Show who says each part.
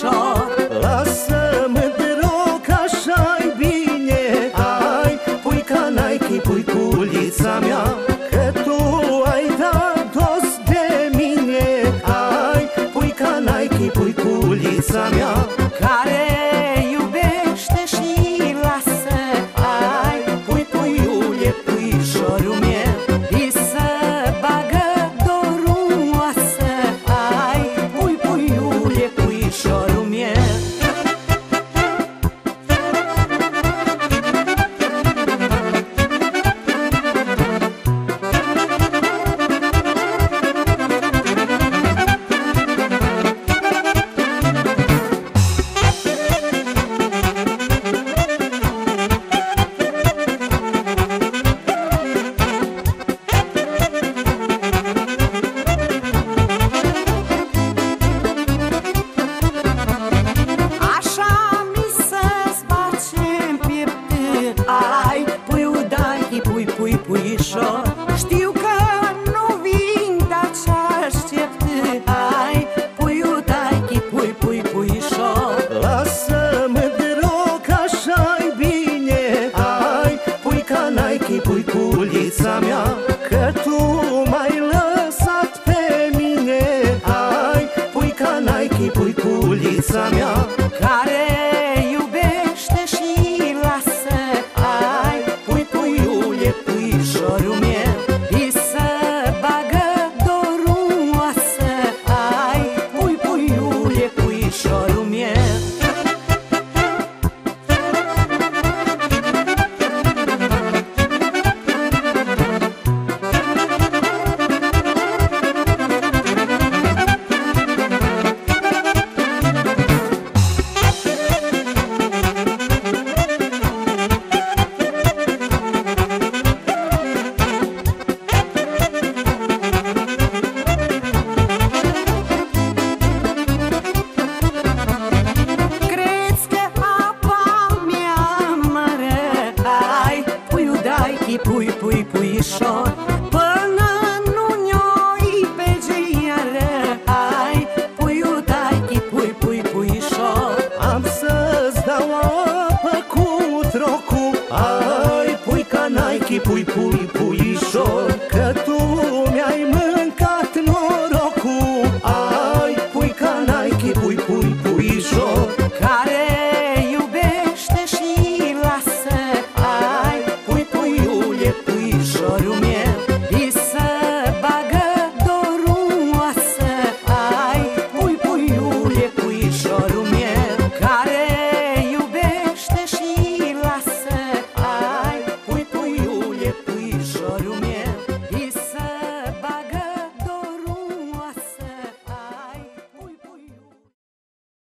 Speaker 1: puișor
Speaker 2: Lasă-mă de rog, așa-i
Speaker 1: bine. Ai, pui ca Nike, pui culița mea
Speaker 2: Că tu ai dat dos de
Speaker 1: mine. Ai, pui ca Nike, pui culița mea pui, puișor Știu că nu vin, dar ce aștept Ai, pui udai, pui, pui, puișor
Speaker 2: Lasă-mă de rog, așa-i bine.
Speaker 1: Ai, pui ca Nike, pui culița mea
Speaker 2: Că tu m-ai
Speaker 1: lăsat
Speaker 2: pe
Speaker 1: mine. Ai, pui ca Nike, pui culița mea Care puișorul meu puișor Până nu ne-oi pe giară Ai, puiu taichi, pui, pui, puișor. Am
Speaker 2: să-ți dau apă
Speaker 1: cu trocu Ai, pui ca Nike, pui, pui, puișor. Fiorul meu I se bagă doroasă Ai, pui puiule, puișorul meu Care iubește și lasă. Ai, pui puiule, puișorul meu.